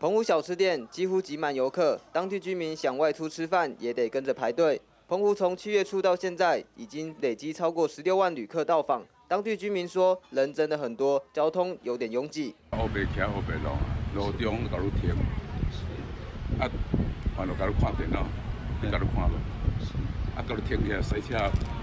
澎湖小吃店几乎挤满游客，当地居民想外出吃饭也得跟着排队。澎湖从七月初到现在，已经累积超过十六万旅客到访。当地居民说，人真的很多，交通有点拥挤。啊，搞你停起来塞车，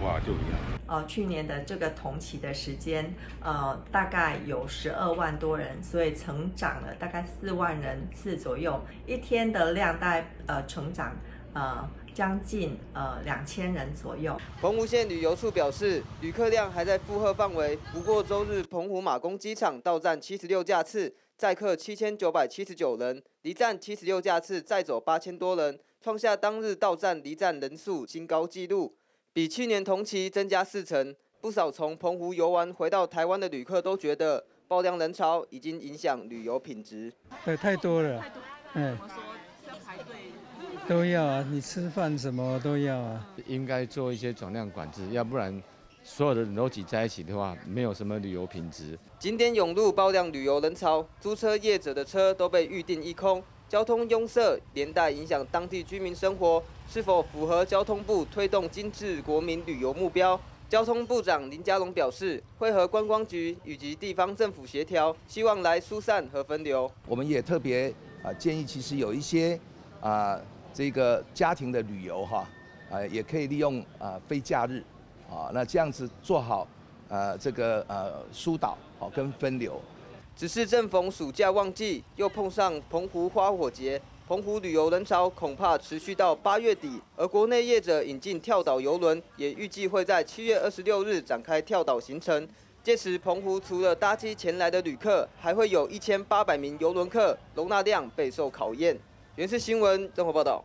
哇，就一样。呃，去年的这个同期的时间，呃，大概有十二万多人，所以成长了大概四万人次左右，一天的量大概呃成长呃。将近呃两千人左右。澎湖县旅游处表示，旅客量还在负荷范围。不过周日澎湖马公机场到站七十六架次，载客七千九百七十九人，离站七十六架次载走八千多人，创下当日到站离站人数新高纪录，比去年同期增加四成。不少从澎湖游玩回到台湾的旅客都觉得，爆量人潮已经影响旅游品质。对，太多了。嗯。都要啊，你吃饭什么都要啊。应该做一些总量管制，要不然所有的人都挤在一起的话，没有什么旅游品质。景点涌入爆量旅游人潮，租车业者的车都被预定一空，交通拥塞，连带影响当地居民生活，是否符合交通部推动精致国民旅游目标？交通部长林佳龙表示，会和观光局以及地方政府协调，希望来疏散和分流。我们也特别啊建议，其实有一些啊。这个家庭的旅游哈，啊，也可以利用啊非假日，啊，那这样子做好，呃，这个呃疏导好跟分流。只是正逢暑假旺季，又碰上澎湖花火节，澎湖旅游人潮恐怕持续到八月底。而国内业者引进跳岛游轮，也预计会在七月二十六日展开跳岛行程。届时，澎湖除了搭机前来的旅客，还会有一千八百名游轮客，容纳量备受考验。原视新闻综合报道。